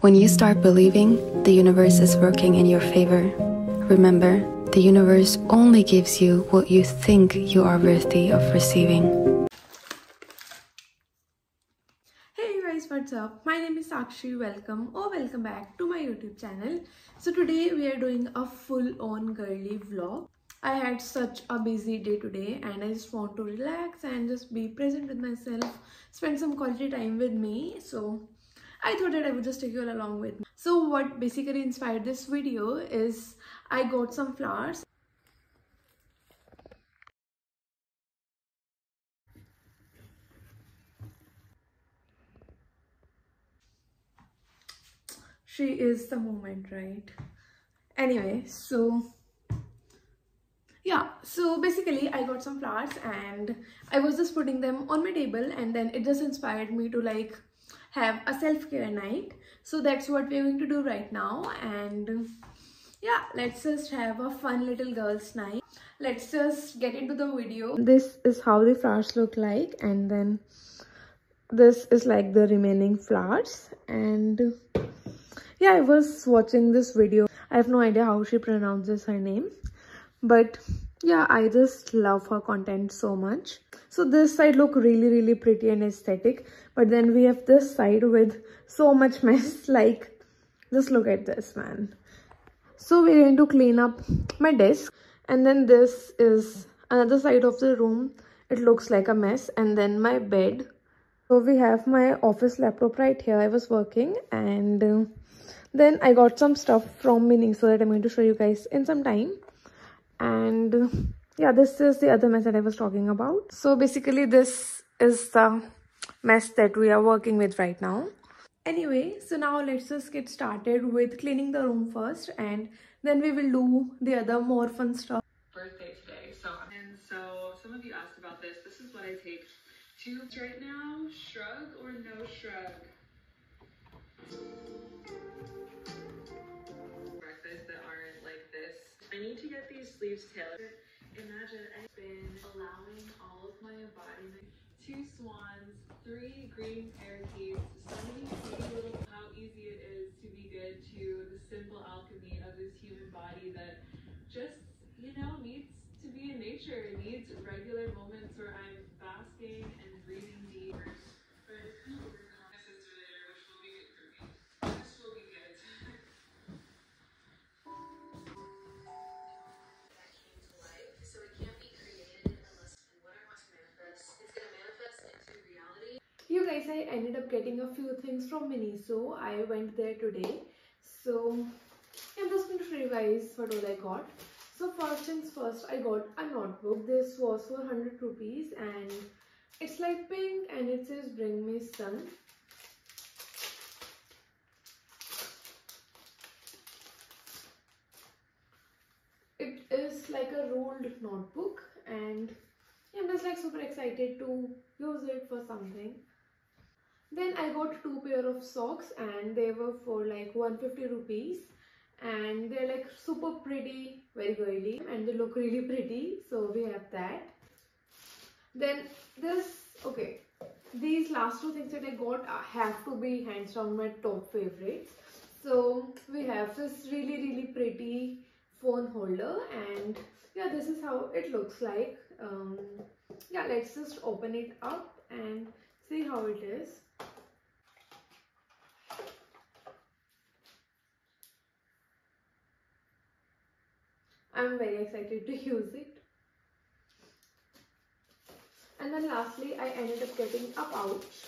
When you start believing, the universe is working in your favor. Remember, the universe only gives you what you think you are worthy of receiving. Hey guys, what's up? My name is Sakshi. Welcome or welcome back to my YouTube channel. So today we are doing a full-on girly vlog. I had such a busy day today and I just want to relax and just be present with myself, spend some quality time with me. So I thought that I would just take you all along with me. So what basically inspired this video is I got some flowers. She is the moment, right? Anyway, so yeah so basically i got some flowers and i was just putting them on my table and then it just inspired me to like have a self-care night. So that's what we're going to do right now. And yeah let's just have a fun little girls night. Let's just get into the video. This is how the flowers look like. And then this is like the remaining flowers. And yeah i was watching this video. I have no idea how she pronounces her name. But yeah i just love her content so much. So this side look really really pretty and aesthetic. But then we have this side with so much mess. Like just look at this man. So we're going to clean up my desk. And then this is another side of the room. It looks like a mess. And then my bed. So we have my office laptop right here. I was working. And uh, then i got some stuff from Miniso that i'm going to show you guys in some time and yeah this is the other mess that i was talking about. So basically this is the mess that we are working with right now. Anyway so now let's just get started with cleaning the room first and then we will do the other more fun stuff. Birthday today. So and so some of you asked about this. This is what i take tubes right now. Shrug or no shrug sleeves tailored. Imagine I've been allowing all of my embodiment, two swans, three green parakeets, so many little, how easy it is to be good to the simple alchemy of this human body that just, you know, needs to be in nature. It needs regular moments where I'm i ended up getting a few things from miniso i went there today. So i'm just going to guys what all i got. So first things first i got a notebook. This was for 100 rupees and it's like pink and it says bring me sun. It is like a rolled notebook and I'm just like super excited to use it for something then I got two pair of socks and they were for like 150 rupees. And they're like super pretty very girly and they look really pretty so we have that. Then this okay these last two things that I got have to be hands down my top favorites. So we have this really really pretty phone holder and yeah this is how it looks like. Um yeah let's just open it up and see how it is i'm very excited to use it and then lastly i ended up getting a pouch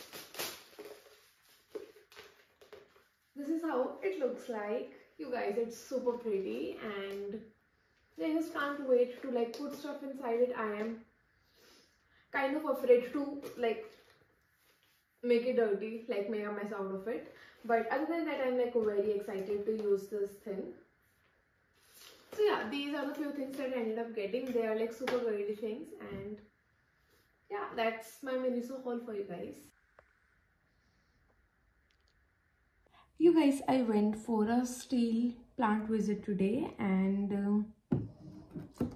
this is how it looks like you guys it's super pretty and I just can't wait to like put stuff inside it. I am kind of afraid to like make it dirty, like make a mess out of it. But other than that, I'm like very excited to use this thing. So yeah, these are the few things that I ended up getting. They are like super girly things and yeah, that's my Miniso haul for you guys. You guys, I went for a steel plant visit today and um,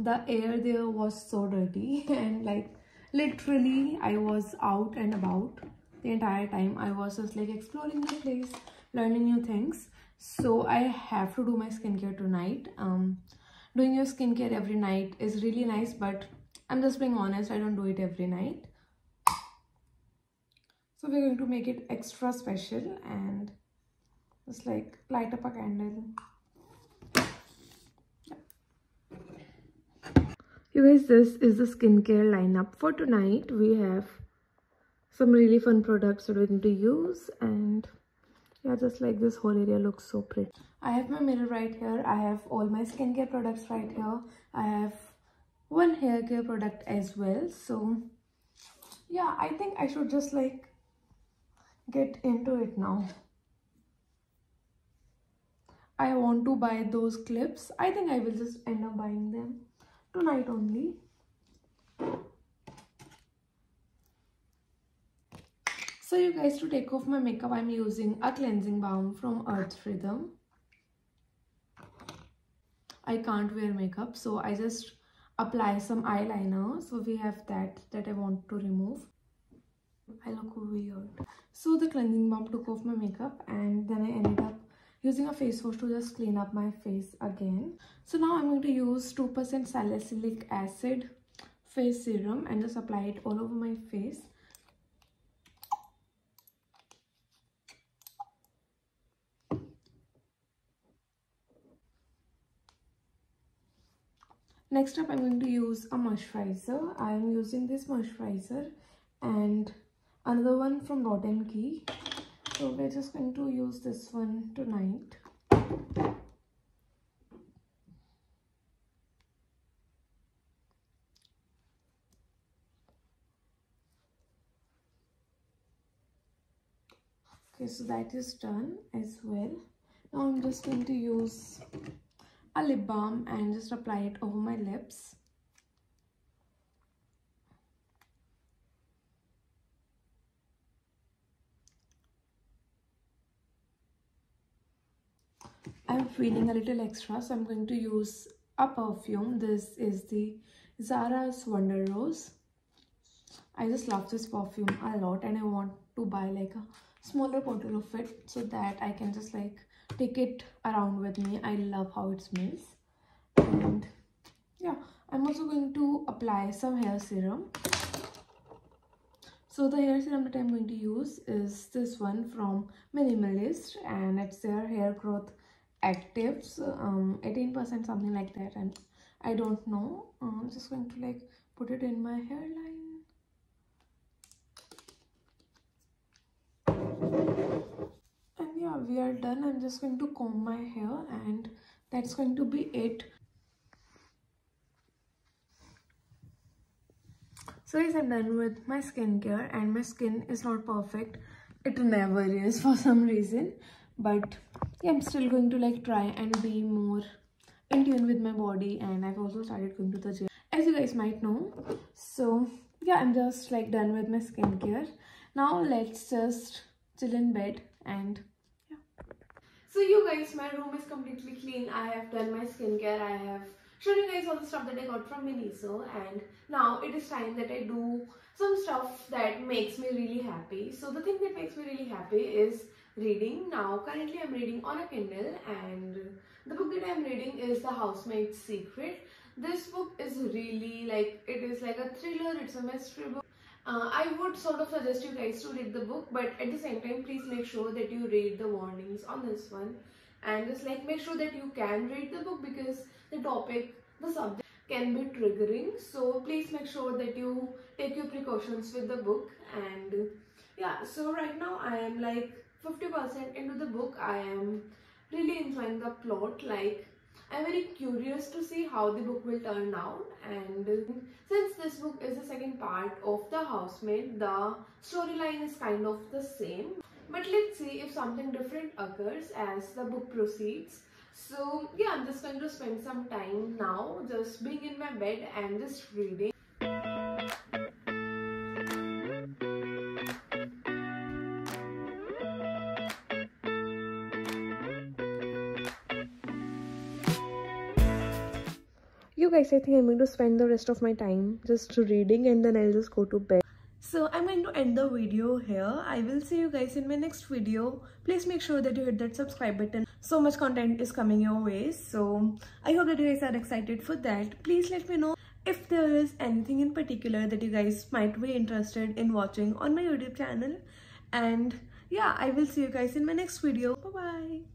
the air there was so dirty and like literally I was out and about the entire time. I was just like exploring the place, learning new things so i have to do my skincare tonight. Um doing your skincare every night is really nice but i'm just being honest i don't do it every night. So we're going to make it extra special and just like light up a candle. You guys this is the skincare lineup for tonight. We have some really fun products that we're going to use and yeah just like this whole area looks so pretty. I have my mirror right here. I have all my skincare products right here. I have one hair care product as well. So yeah i think i should just like get into it now. I want to buy those clips. I think i will just end up buying them tonight only so you guys to take off my makeup i'm using a cleansing balm from earth rhythm. I can't wear makeup so i just apply some eyeliner. So we have that that i want to remove. I look weird. So the cleansing balm took off my makeup and then i ended up using a face wash to just clean up my face again. So now i'm going to use 2% salicylic acid face serum and just apply it all over my face next up i'm going to use a moisturizer. I am using this moisturizer and another one from and Key so we're just going to use this one tonight. Okay so that is done as well. Now i'm just going to use a lip balm and just apply it over my lips. I'm feeling a little extra so I'm going to use a perfume. This is the Zara's Wonder Rose. I just love this perfume a lot and I want to buy like a smaller bottle of it so that I can just like take it around with me. I love how it smells. And yeah I'm also going to apply some hair serum. So the hair serum that I'm going to use is this one from Minimalist and it's their hair growth actives um 18 percent something like that and i don't know. Uh, i'm just going to like put it in my hairline we are done. I'm just going to comb my hair and that's going to be it. So guys i'm done with my skincare and my skin is not perfect. It never is for some reason but yeah i'm still going to like try and be more in tune with my body and i've also started going to the gym. As you guys might know so yeah i'm just like done with my skincare. Now let's just chill in bed and so you guys my room is completely clean i have done my skincare i have shown you guys all the stuff that i got from miniso and now it is time that i do some stuff that makes me really happy so the thing that makes me really happy is reading. Now currently I'm reading on a Kindle and the book that I'm reading is The Housemaid's Secret. This book is really like, it is like a thriller, it's a mystery book. Uh, I would sort of suggest you guys to read the book but at the same time please make sure that you read the warnings on this one. And just like make sure that you can read the book because the topic, the subject can be triggering. So please make sure that you take your precautions with the book. And yeah so right now I am like 50% into the book. I am really enjoying the plot. Like I'm very curious to see how the book will turn out and since this book is the second part of The Housemaid the storyline is kind of the same. But let's see if something different occurs as the book proceeds. So yeah I'm just going to spend some time now just being in my bed and just reading you guys i think i'm going to spend the rest of my time just reading and then i'll just go to bed. So i'm going to end the video here. I will see you guys in my next video. Please make sure that you hit that subscribe button. So much content is coming your way. So i hope that you guys are excited for that. Please let me know if there is anything in particular that you guys might be interested in watching on my youtube channel. And yeah i will see you guys in my next video. Bye bye